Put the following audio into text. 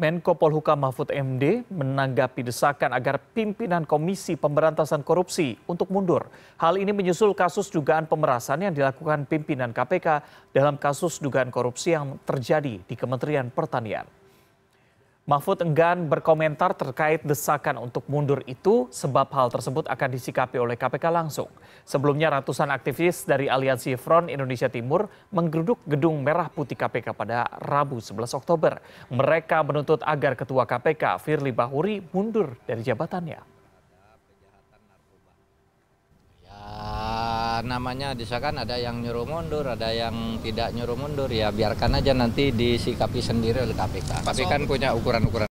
Menko Polhukam Mahfud MD menanggapi desakan agar pimpinan Komisi Pemberantasan Korupsi untuk mundur. Hal ini menyusul kasus dugaan pemerasan yang dilakukan pimpinan KPK dalam kasus dugaan korupsi yang terjadi di Kementerian Pertanian. Mahfud enggan berkomentar terkait desakan untuk mundur itu sebab hal tersebut akan disikapi oleh KPK langsung. Sebelumnya ratusan aktivis dari Aliansi Front Indonesia Timur menggeruduk gedung Merah Putih KPK pada Rabu 11 Oktober. Mereka menuntut agar Ketua KPK Firly Bahuri mundur dari jabatannya. Namanya desakan ada yang nyuruh mundur, ada yang tidak nyuruh mundur ya biarkan aja nanti disikapi sendiri oleh KPK. Tapi kan punya ukuran-ukuran.